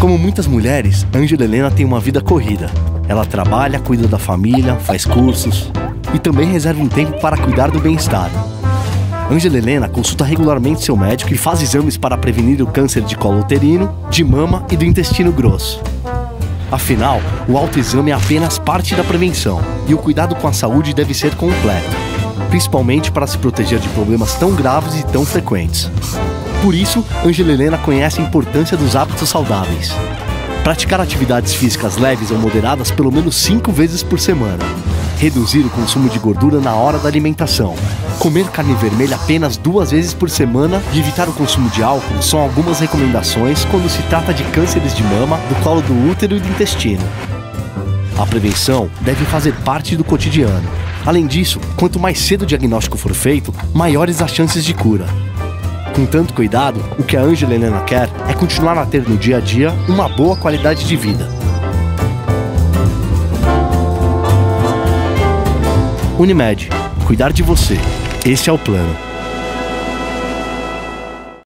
Como muitas mulheres, Angela Helena tem uma vida corrida. Ela trabalha, cuida da família, faz cursos e também reserva um tempo para cuidar do bem-estar. Angela Helena consulta regularmente seu médico e faz exames para prevenir o câncer de colo uterino, de mama e do intestino grosso. Afinal, o autoexame é apenas parte da prevenção e o cuidado com a saúde deve ser completo, principalmente para se proteger de problemas tão graves e tão frequentes. Por isso, Angela Helena conhece a importância dos hábitos saudáveis. Praticar atividades físicas leves ou moderadas pelo menos cinco vezes por semana. Reduzir o consumo de gordura na hora da alimentação. Comer carne vermelha apenas duas vezes por semana e evitar o consumo de álcool são algumas recomendações quando se trata de cânceres de mama, do colo do útero e do intestino. A prevenção deve fazer parte do cotidiano. Além disso, quanto mais cedo o diagnóstico for feito, maiores as chances de cura. Com tanto cuidado, o que a Angela Helena quer é continuar a ter no dia a dia uma boa qualidade de vida. Unimed, cuidar de você. Esse é o plano.